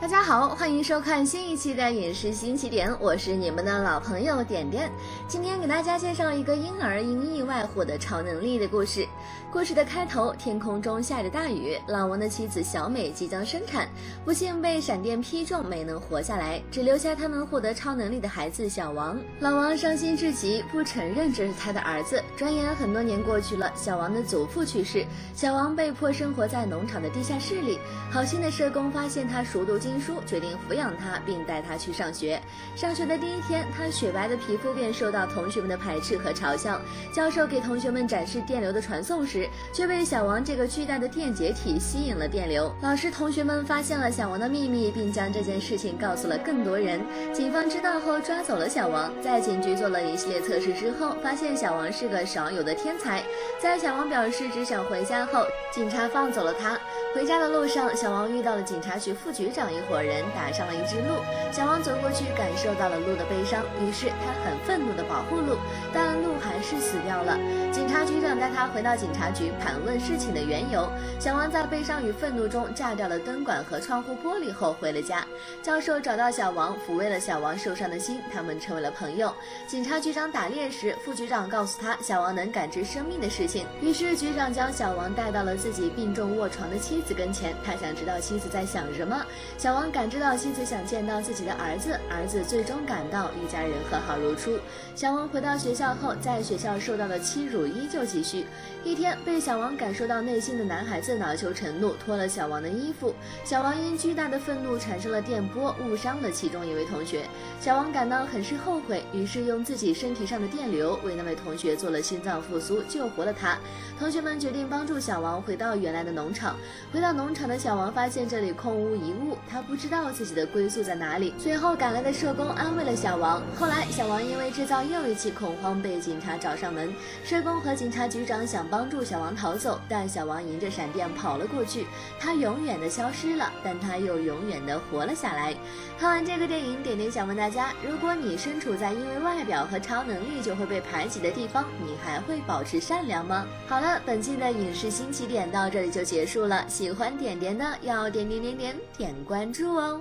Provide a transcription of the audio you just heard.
大家好，欢迎收看新一期的《影视新起点》，我是你们的老朋友点点。今天给大家介绍一个婴儿因意外获得超能力的故事。故事的开头，天空中下着大雨，老王的妻子小美即将生产，不幸被闪电劈中，没能活下来，只留下他们获得超能力的孩子小王。老王伤心至极，不承认这是他的儿子。转眼很多年过去了，小王的祖父去世，小王被迫生活在农场的地下室里。好心的社工发现他熟读经。经书决定抚养他，并带他去上学。上学的第一天，他雪白的皮肤便受到同学们的排斥和嘲笑。教授给同学们展示电流的传送时，却被小王这个巨大的电解体吸引了电流。老师、同学们发现了小王的秘密，并将这件事情告诉了更多人。警方知道后抓走了小王。在警局做了一系列测试之后，发现小王是个少有的天才。在小王表示只想回家后，警察放走了他。回家的路上，小王遇到了警察局副局长。一伙人打上了一只鹿，小王走过去，感受到了鹿的悲伤，于是他很愤怒地保护鹿，但鹿还是死掉了。警察局长带他回到警察局，盘问事情的缘由。小王在悲伤与愤怒中炸掉了灯管和窗户玻璃后回了家。教授找到小王，抚慰了小王受伤的心，他们成为了朋友。警察局长打猎时，副局长告诉他小王能感知生命的事情，于是局长将小王带到了自己病重卧床的妻子跟前，他想知道妻子在想什么。小小王感知到妻子想见到自己的儿子，儿子最终赶到，一家人和好如初。小王回到学校后，在学校受到的欺辱依旧继续。一天，被小王感受到内心的男孩子恼羞成怒，脱了小王的衣服。小王因巨大的愤怒产生了电波，误伤了其中一位同学。小王感到很是后悔，于是用自己身体上的电流为那位同学做了心脏复苏，救活了他。同学们决定帮助小王回到原来的农场。回到农场的小王发现这里空无一物。他不知道自己的归宿在哪里。随后赶来的社工安慰了小王。后来，小王因为制造又一起恐慌，被警察找上门。社工和警察局长想帮助小王逃走，但小王迎着闪电跑了过去。他永远的消失了，但他又永远的活了下来。看完这个电影，点点想问大家：如果你身处在因为外表和超能力就会被排挤的地方，你还会保持善良吗？好了，本期的影视新起点到这里就结束了。喜欢点点的要点点点点点关。关注哦。